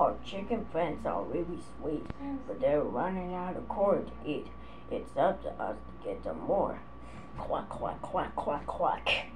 Our chicken friends are really sweet, but they're running out of corn to eat. It's up to us to get them more. Quack, quack, quack, quack, quack.